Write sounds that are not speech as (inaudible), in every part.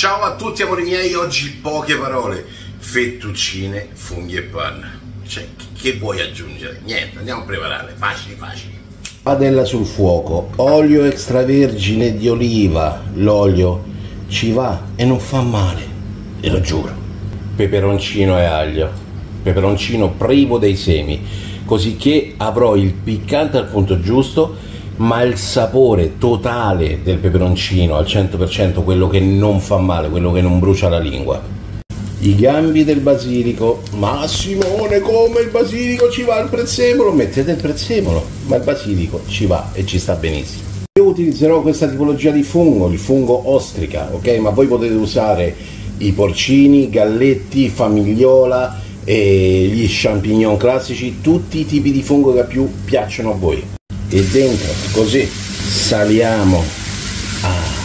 Ciao a tutti amori miei, oggi poche parole, fettuccine, funghi e panna. Cioè, che vuoi aggiungere? Niente, andiamo a preparare, facili facili. Padella sul fuoco, olio extravergine di oliva, l'olio ci va e non fa male, te lo giuro. Peperoncino e aglio, peperoncino privo dei semi, così che avrò il piccante al punto giusto ma il sapore totale del peperoncino al 100%, quello che non fa male, quello che non brucia la lingua. I gambi del basilico, ma Simone come il basilico ci va al prezzemolo? Mettete il prezzemolo, ma il basilico ci va e ci sta benissimo. Io utilizzerò questa tipologia di fungo, il fungo ostrica, ok? Ma voi potete usare i porcini, galletti, famigliola, e gli champignon classici, tutti i tipi di fungo che più piacciono a voi e dentro così saliamo. Ah.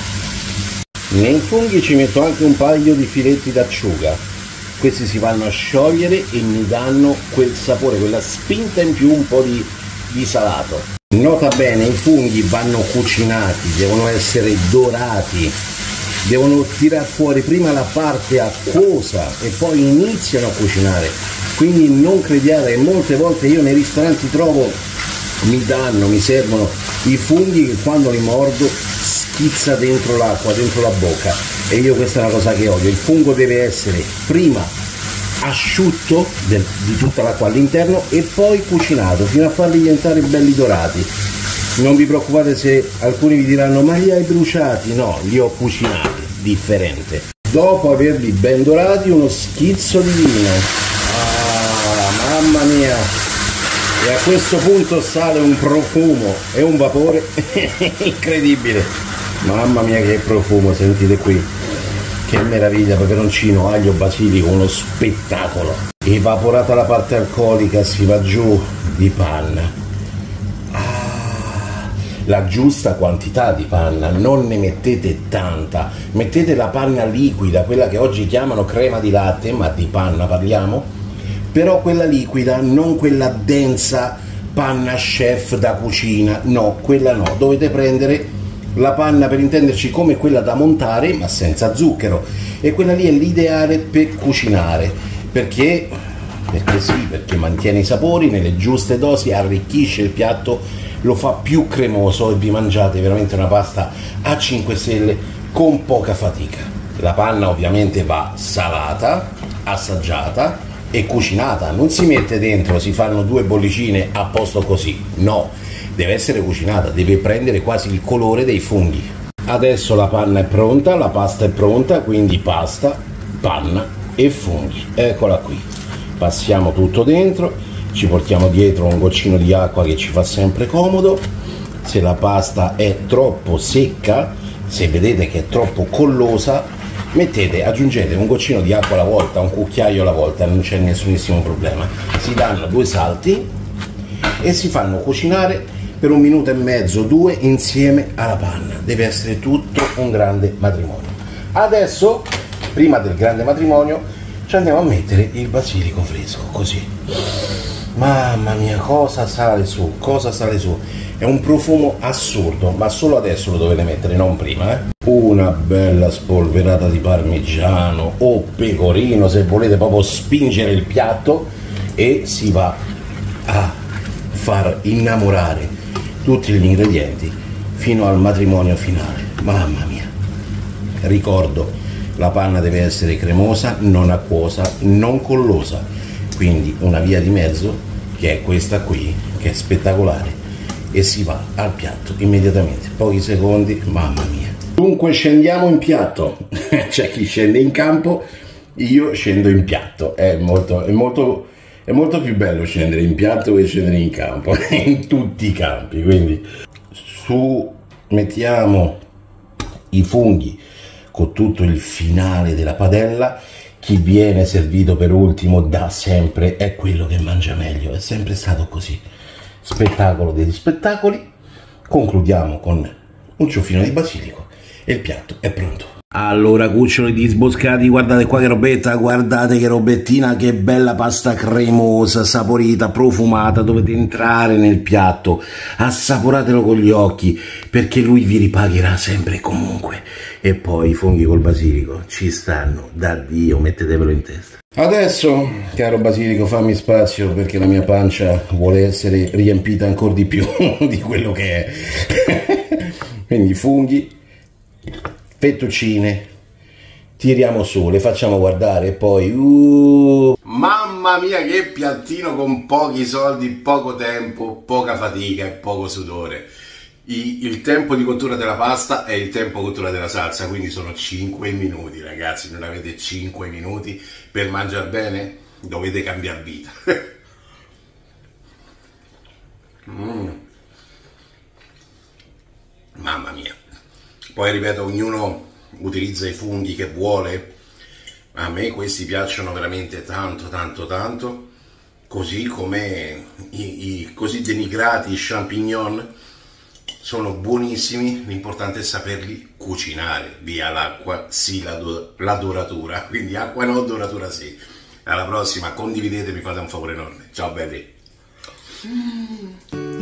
nei funghi ci metto anche un paio di filetti d'acciuga. Questi si vanno a sciogliere e mi danno quel sapore quella spinta in più un po' di, di salato. Nota bene i funghi vanno cucinati devono essere dorati. Devono tirare fuori prima la parte acquosa e poi iniziano a cucinare. Quindi non crediate molte volte io nei ristoranti trovo mi danno, mi servono i funghi che quando li mordo schizza dentro l'acqua, dentro la bocca e io questa è una cosa che odio, il fungo deve essere prima asciutto del, di tutta l'acqua all'interno e poi cucinato fino a farli diventare belli dorati. Non vi preoccupate se alcuni vi diranno ma li hai bruciati, no, li ho cucinati, differente. Dopo averli ben dorati uno schizzo di vino. Ah, mamma mia! E a questo punto sale un profumo e un vapore. (laughs) Incredibile. Mamma mia che profumo sentite qui. Che meraviglia peperoncino aglio basilico uno spettacolo. Evaporata la parte alcolica si va giù di panna. Ah, la giusta quantità di panna non ne mettete tanta. Mettete la panna liquida quella che oggi chiamano crema di latte ma di panna parliamo però quella liquida, non quella densa panna chef da cucina, no, quella no, dovete prendere la panna per intenderci come quella da montare ma senza zucchero. E quella lì è l'ideale per cucinare. Perché? Perché sì, perché mantiene i sapori nelle giuste dosi, arricchisce il piatto, lo fa più cremoso e vi mangiate veramente una pasta a 5 stelle con poca fatica. La panna ovviamente va salata, assaggiata e cucinata, non si mette dentro, si fanno due bollicine a posto così, no, deve essere cucinata, deve prendere quasi il colore dei funghi. Adesso la panna è pronta, la pasta è pronta, quindi pasta, panna e funghi. Eccola qui. Passiamo tutto dentro, ci portiamo dietro un goccino di acqua che ci fa sempre comodo. Se la pasta è troppo secca, se vedete che è troppo collosa, mettete, aggiungete un goccino di acqua alla volta, un cucchiaio alla volta, non c'è nessunissimo problema. Si danno due salti e si fanno cucinare per un minuto e mezzo, due insieme alla panna. Deve essere tutto un grande matrimonio. Adesso, prima del grande matrimonio, ci andiamo a mettere il basilico fresco, così. Mamma mia, cosa sale su, cosa sale su. È un profumo assurdo, ma solo adesso lo dovete mettere, non prima, eh. Una bella spolverata di parmigiano o pecorino, se volete proprio spingere il piatto e si va a far innamorare tutti gli ingredienti fino al matrimonio finale. Mamma mia. Ricordo, la panna deve essere cremosa, non acquosa, non collosa. Quindi una via di mezzo che è questa qui, che è spettacolare e si va al piatto immediatamente, pochi secondi, mamma mia. Dunque scendiamo in piatto, (laughs) c'è chi scende in campo, io scendo in piatto, è molto, è molto, è molto più bello scendere in piatto che scendere in campo, (laughs) in tutti i campi, quindi. Su mettiamo i funghi con tutto il finale della padella chi viene servito per ultimo da sempre è quello che mangia meglio, è sempre stato così spettacolo degli spettacoli. Concludiamo con un ciuffino di basilico e il piatto è pronto. Allora, cuccioli di sboscati, guardate qua che robetta, guardate che robettina, che bella pasta cremosa, saporita, profumata, dovete entrare nel piatto, assaporatelo con gli occhi, perché lui vi ripagherà sempre e comunque. E poi i funghi col basilico, ci stanno, da Dio, mettetevelo in testa. Adesso, caro basilico, fammi spazio perché la mia pancia vuole essere riempita ancora di più (laughs) di quello che è. (laughs) Quindi funghi, fettuccine, tiriamo su, le facciamo guardare e poi... Uh... Mamma mia che piattino con pochi soldi, poco tempo, poca fatica e poco sudore. I, il tempo di cottura della pasta è il tempo di cottura della salsa, quindi sono 5 minuti ragazzi, non avete 5 minuti per mangiare bene? Dovete cambiare vita. (laughs) mm. Mamma mia. Poi ripeto, ognuno utilizza i funghi che vuole. A me questi piacciono veramente tanto, tanto, tanto. Così come i, i così denigrati champignon sono buonissimi. L'importante è saperli cucinare. Via l'acqua, sì la, do, la doratura. (laughs) Quindi acqua no, doratura sì. Alla prossima, condividete, mi fate un favore enorme. Ciao belli. Mm.